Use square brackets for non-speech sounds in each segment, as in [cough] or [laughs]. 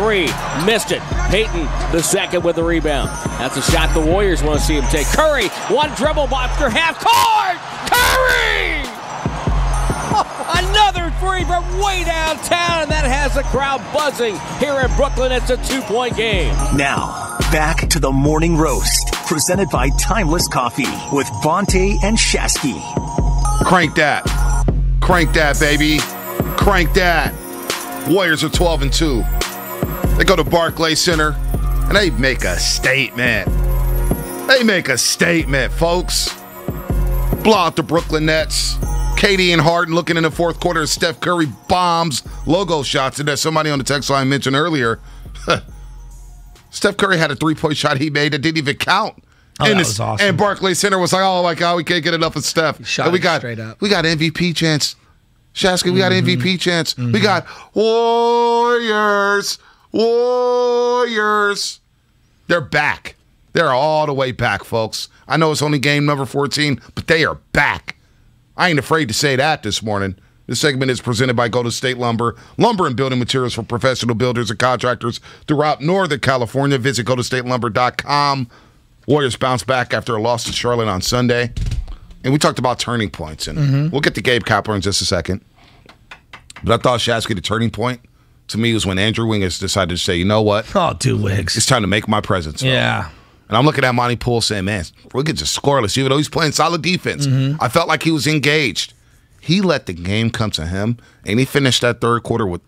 three. Missed it. Payton, the second with the rebound. That's a shot the Warriors want to see him take. Curry, one dribble after half court. Curry! Another three from way downtown, and that has the crowd buzzing here in Brooklyn. It's a two point game. Now, back to the morning roast, presented by Timeless Coffee with Bonta and Shasky. Crank that. Crank that, baby. Crank that. Warriors are 12 and 2. They go to Barclay Center and they make a statement. They make a statement, folks. Blow out the Brooklyn Nets. KD and Harden looking in the fourth quarter. Steph Curry bombs logo shots. And as somebody on the text line mentioned earlier, [laughs] Steph Curry had a three point shot he made that didn't even count. Oh, and, this- was awesome. and Barclay Center was like, "Oh my God, we can't get enough of Steph." shot And we got straight up. we got MVP chance. Shasky, we got Mm-hmm. MVP chance. We got Warriors, Warriors. They're back. They're all the way back, folks. I know it's only game number 14, but they are back. I ain't afraid to say that this morning. This segment is presented by Golden State Lumber, lumber and building materials for professional builders and contractors throughout Northern California. Visit goldenstatelumber.com. Warriors bounce back after a loss to Charlotte on Sunday. And we talked about turning points, and mm-hmm. we'll get to Gabe Kapler in just a second. But I thought I should ask you the turning point to me was when Andrew Wiggins decided to say, you know what? Oh, dude, Wiggs. It's time to make my presence. felt." Yeah. And I'm looking at Monte Poole saying, man, Wiggins is scoreless, even though he's playing solid defense. I felt like he was engaged. He let the game come to him, and he finished that third quarter with,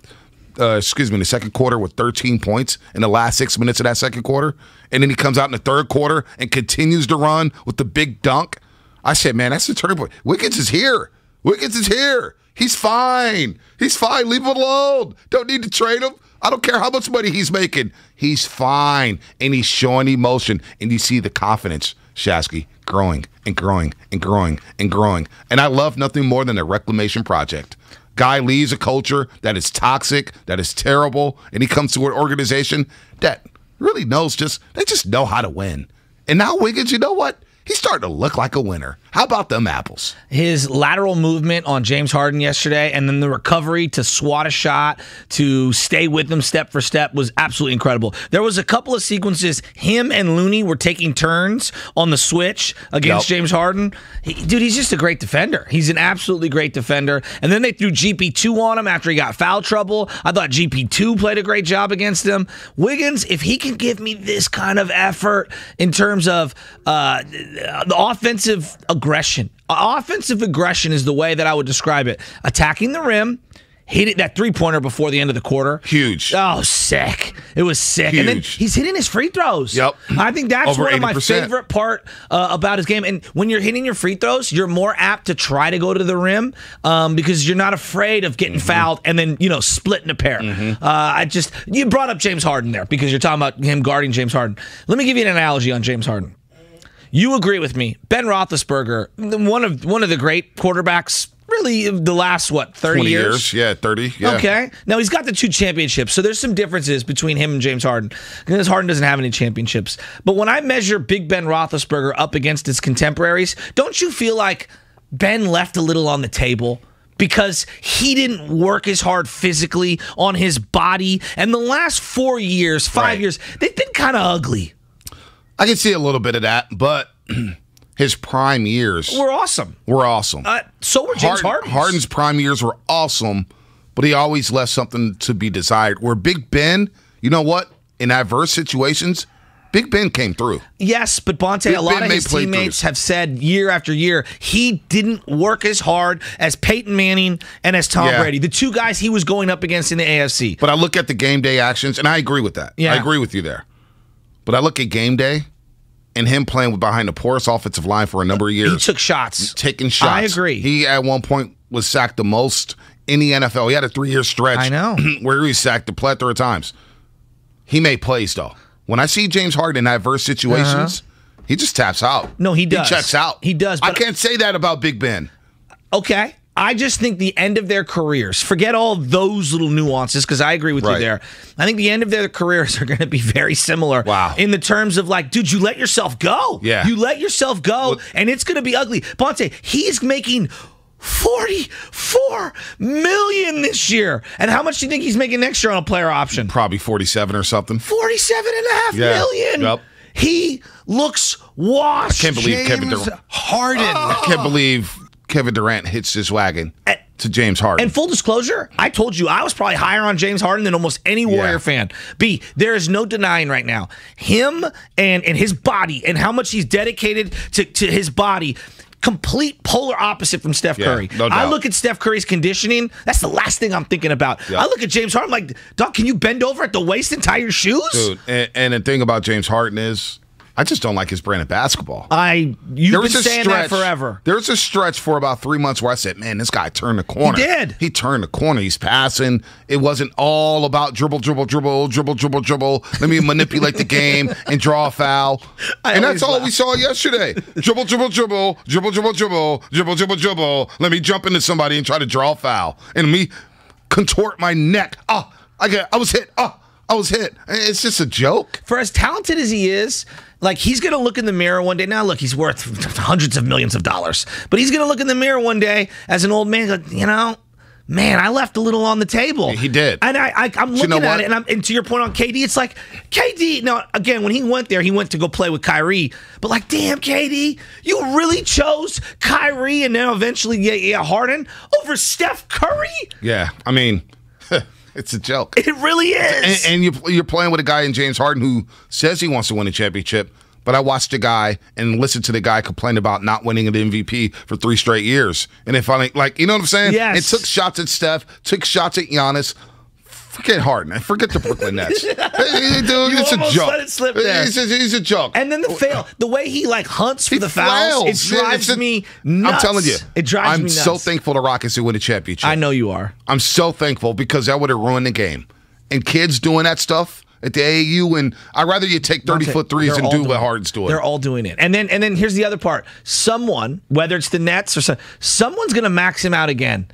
uh, excuse me, the second quarter with 13 points in the last six minutes of that second quarter. And then he comes out in the third quarter and continues to run with the big dunk. I said, man, that's the turning point. Wiggins is here. Wiggins is here. He's fine. He's fine. Leave him alone. Don't need to trade him. I don't care how much money he's making. He's fine. And he's showing emotion. And you see the confidence, Shasky, growing and growing and growing and growing. And I love nothing more than a reclamation project. Guy leaves a culture that is toxic, that is terrible, and he comes to an organization that really knows just, they just know how to win. And now Wiggins, you know what? He's starting to look like a winner. How about them apples? his lateral movement on James Harden yesterday, and then the recovery to swat a shot to stay with him step for step was absolutely incredible. There was a couple of sequences. Him and Looney were taking turns on the switch against Yep. James Harden. He, dude, he's just a great defender. He's an absolutely great defender. And then they threw GP two on him after he got foul trouble. I thought GP two played a great job against him. Wiggins, if he can give me this kind of effort in terms of uh, the offensive aggression. Offensive aggression is the way that I would describe it. Attacking the rim, hit it that three pointer before the end of the quarter. Huge. Oh, sick! It was sick, and then he's hitting his free throws. Yep. I think that's Over one of my favorite part uh, about his game. And when you're hitting your free throws, you're more apt to try to go to the rim um, because you're not afraid of Mm-hmm. getting fouled and then you know splitting a pair. Uh, I just you brought up James Harden there because you're talking about him guarding James Harden. Let me give you an analogy on James Harden. You agree with me, Ben Roethlisberger, one of one of the great quarterbacks, really the last what thirty 20 years. Yeah, 30. Yeah. Okay. Now he's got the two championships, so there's some differences between him and James Harden. Because Harden doesn't have any championships. But when I measure Big Ben Roethlisberger up against his contemporaries, don't you feel like Ben left a little on the table? Because he didn't work as hard physically on his body. And the last four years, five Right. years, they've been kind of ugly. I can see a little bit of that, but [clears throat] his prime years We're awesome. were awesome. Uh, so were James Harden- Harden. Harden's prime years were awesome, but he always left something to be desired. Where Big Ben, you know what? In adverse situations, Big Ben came through. Yes, but Bonta, Big a lot Ben of his teammates playthroughs. have said year after year he didn't work as hard as Peyton Manning and as Tom Yeah. Brady, the two guys he was going up against in the AFC. But I look at the game day actions, and I agree with that. Yeah. I agree with you there. But I look at game day and him playing behind the poorest offensive line for a number of years. He took shots. taking shots. I agree. He at one point was sacked the most in the NFL. He had a three year stretch. I know. [clears throat] where he was sacked a plethora of times. He made plays though. When I see James Harden in adverse situations, he just taps out. Uh-huh. No, he does. He checks out. He does, I can't say that about Big Ben. Okay. I just think the end of their careers, forget all those little nuances, because I agree with you there. I think the end of their careers are going to be very similar. Wow. In the terms of like, dude, you let yourself go. Yeah. You let yourself go, and it's going to be ugly. Bonta, he's making 44 million this year. And how much do you think he's making next year on a player option? Probably 47 or something. 47 and a half Yeah. million. Yep. He looks washed. Can't believe Kevin Durant. Harden. I can't believe Kevin Durant hits this wagon And- to James Harden. And full disclosure, I told you I was probably higher on James Harden than almost any Warrior Yeah. fan. B, there is no denying right now him and and his body and how much he's dedicated to, to his body. Complete polar opposite from Steph Yeah, Curry. no I look at Steph Curry's conditioning. That's the last thing I'm thinking about. Yeah. I look at James Harden like, dog, can you bend over at the waist and tie your shoes? Dude, and, and the thing about James Harden is, I just don't like his brand of basketball. I you've been saying that forever. There was a stretch for about three months where I said, "Man, this guy turned the corner." He did. He turned the corner. He's passing. It wasn't all about dribble, dribble, dribble, dribble, dribble, dribble. Let me manipulate the game and draw a foul. I and that's all we saw yesterday. dribble, dribble, dribble, dribble, dribble, dribble, dribble, dribble, dribble. Let me jump into somebody and try to draw a foul, and me contort my neck. Oh, I get. I was hit. Oh, I was hit. It's just a joke. for as talented as he is, like he's gonna look in the mirror one day. Now, look, he's worth [laughs] hundreds of millions of dollars, but he's gonna look in the mirror one day as an old man. Like, you know, man, I left a little on the table. He did. and I, I I'm you looking know at what? it, and, I'm, and to your point on KD, it's like KD. Now, again, when he went there, he went to go play with Kyrie, but like, damn, KD, you really chose Kyrie, and now eventually, yeah, yeah, Harden over Steph Curry. Yeah, I mean, [laughs] it's a joke. It really is. and, and you, you're playing with a guy in James Harden who says he wants to win a championship. But I watched the guy and listened to the guy complain about not winning an MVP for three straight years. And then finally, like, you know what I'm saying? Yes. It took shots at Steph, took shots at Giannis. Forget Harden. Forget the Brooklyn Nets. [laughs] Dude, it's a joke. let it slip there. He's a, he's a joke. And then the fail, oh, the way he like hunts for He the fouls, flails. it drives a- me nuts. I'm telling you, it drives I'm me nuts. so thankful the Rockets to win a championship. I know you are. I'm so thankful because that would have ruined the game. And kids doing that stuff at the AAU, and I'd rather you take 30 foot threes They're and do what. Harden's doing. They're all doing it. And then and then here's the other part. Someone, whether it's the Nets or some, someone's going to max him out again.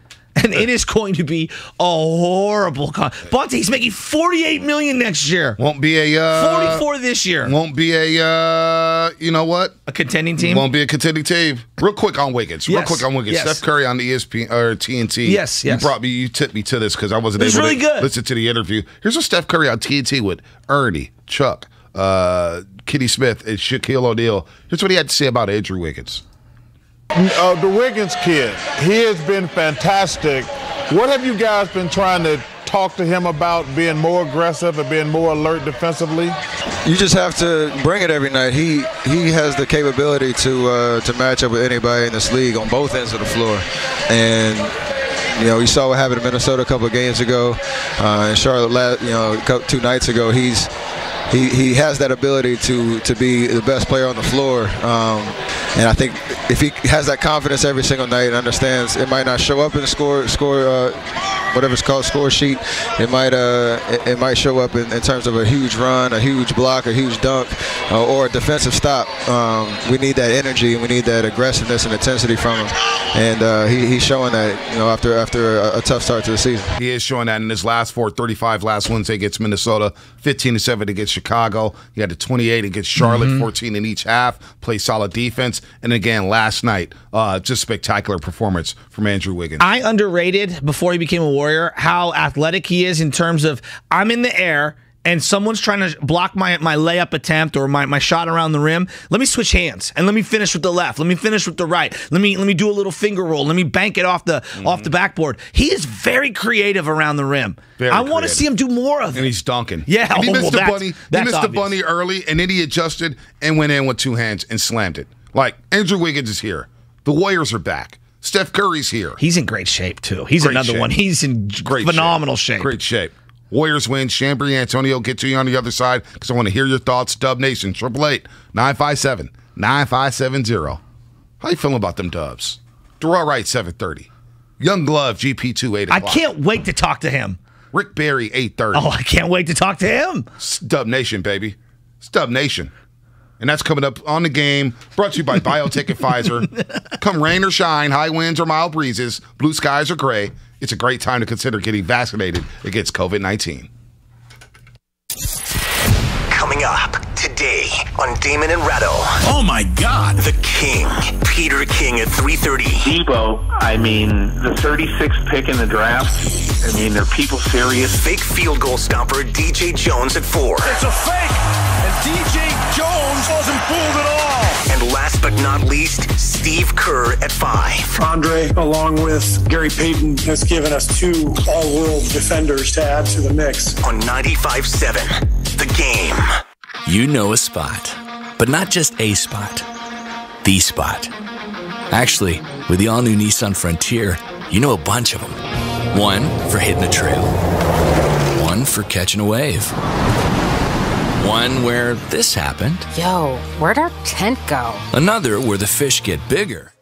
And it is going to be a horrible con. Bonta, he's making 48 million next year. won't be a uh, 44 this year. Won't be a uh, you know what? A contending team. Won't be a contending team. Real quick on Wiggins. Real Yes. quick on Wiggins. Yes. Steph Curry on the ESPN or TNT. Yes, yes. You brought me. You tipped me to this because I wasn't able really to good. listen to the interview. Here's what Steph Curry on TNT with Ernie, Chuck, uh, Kenny Smith, and Shaquille O'Neal. Here's what he had to say about Andrew Wiggins. Uh, the Wiggins kid, he has been fantastic. What have you guys been trying to talk to him about being more aggressive and being more alert defensively? You just have to bring it every night. He he has the capability to uh, to match up with anybody in this league on both ends of the floor, and you know you saw what happened in Minnesota a couple of games ago, uh, in Charlotte, la- you know, two nights ago. He's he, he has that ability to to be the best player on the floor, um, and I think if he has that confidence every single night and understands it might not show up in the score score. Uh, whatever it's called score sheet it might uh it, it might show up in, in terms of a huge run a huge block a huge dunk uh, or a defensive stop um, we need that energy and we need that aggressiveness and intensity from him and uh, he, he's showing that you know after after a, a tough start to the season He is showing that in his last four, 35 last Wednesday against Minnesota, 15 to 7 against Chicago. He had a 28 against Charlotte, Mm-hmm. 14 in each half, play solid defense. And again, last night, uh, just spectacular performance from Andrew Wiggins. I underrated before he became a warrior how athletic he is in terms of I'm in the air and someone's trying to block my, my layup attempt or my, my shot around the rim. Let me switch hands and let me finish with the left. Let me finish with the right. Let me let me do a little finger roll. Let me bank it off the mm-hmm. off the backboard. He is very creative around the rim. Very I want to see him do more of it. and he's dunking. Yeah, and he oh, missed well, the that's- bunny. He missed the bunny early, and then he adjusted and went in with two hands and slammed it. Like Andrew Wiggins is here. The Warriors are back. Steph Curry's here. He's in great shape too. He's Great another shape. one. He's in Great phenomenal shape. Great shape. Warriors win. Chambry Antonio get to you on the other side because I want to hear your thoughts. Dub Nation, 888 957 9570. How you feeling about them dubs? Darrell Wright, 730. Young Glove, GP2, 8 I can't wait to talk to him. Rick Barry, 830. Oh, I can't wait to talk to him. Dub Nation, baby. Dub Nation. And that's coming up on the game. Brought to you by BioNTech and Pfizer. [laughs] Come rain or shine, high winds or mild breezes, blue skies or gray, it's a great time to consider getting vaccinated against COVID 19. Coming up today on Damon and Ratto, Oh my God. the King, Peter King. King at 3:30. Deebo, I mean, the 36th pick in the draft. I mean, are people serious? Fake field goal stopper DJ Jones at 4. It's a fake, and DJ Jones wasn't fooled at all. And last but not least, Steve Kerr at 5. Andre, along with Gary Payton, has given us two all-world defenders to add to the mix. On 95.7, The Game. You know a spot, but not just a spot, the spot. Actually, with the all new Nissan Frontier, you know a bunch of them. One for hitting a trail, one for catching a wave, one where this happened, Yo, where'd our tent go? another where the fish get bigger.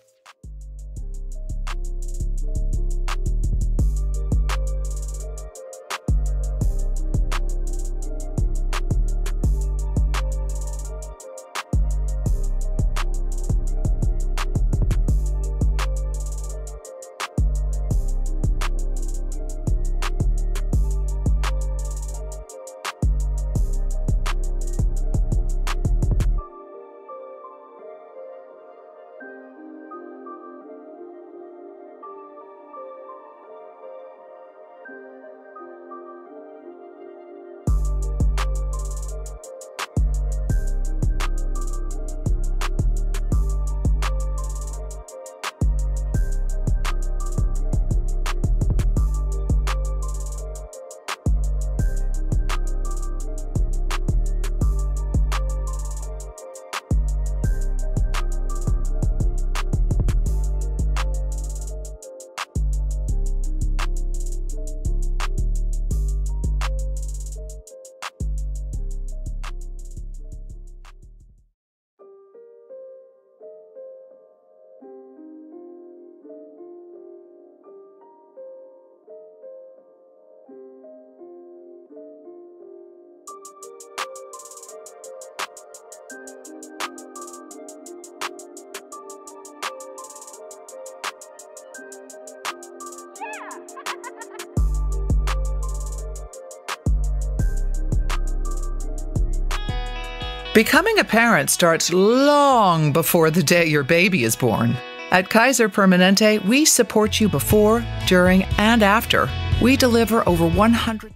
Becoming a parent starts long before the day your baby is born. At Kaiser Permanente, we support you before, during, and after. We deliver over 100.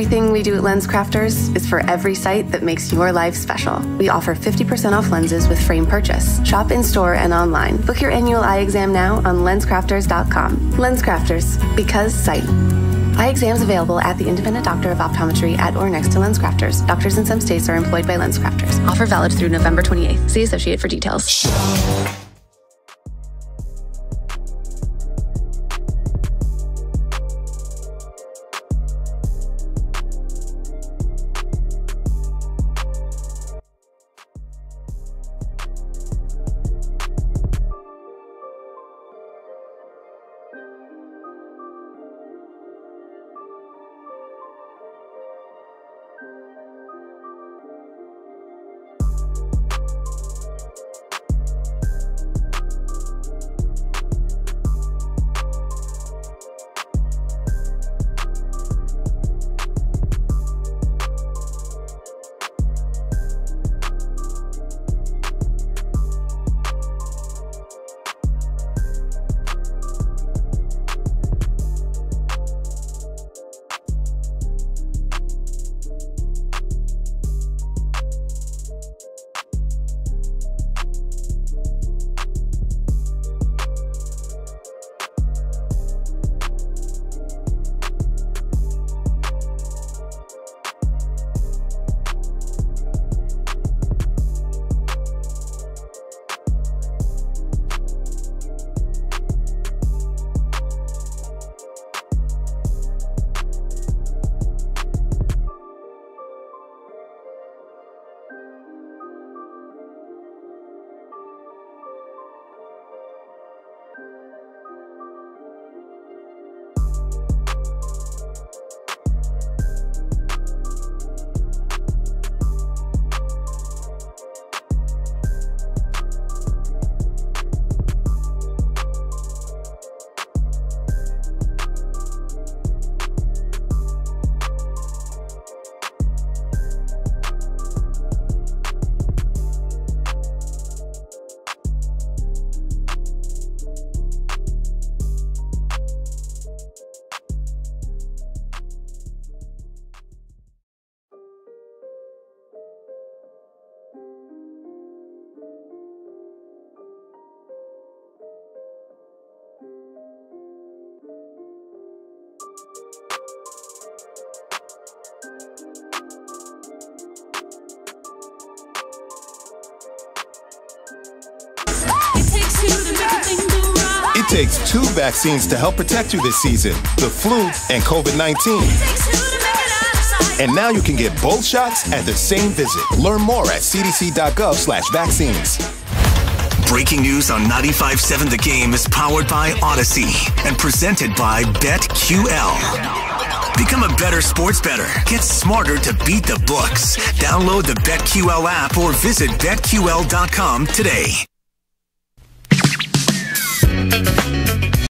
Everything we do at LensCrafters is for every site that makes your life special. We offer 50% off lenses with frame purchase. Shop in store and online. Book your annual eye exam now on lenscrafters.com. LensCrafters, because sight. Eye exams available at the independent doctor of optometry at or next to LensCrafters. Doctors in some states are employed by LensCrafters. Offer valid through November 28th. See associate for details. takes two vaccines to help protect you this season the flu and COVID 19. And now you can get both shots at the same visit. Learn more at cdc.gov slash vaccines. Breaking news on 95.7 The Game is powered by Odyssey and presented by BetQL. Become a better sports bettor. Get smarter to beat the books. Download the BetQL app or visit BetQL.com today.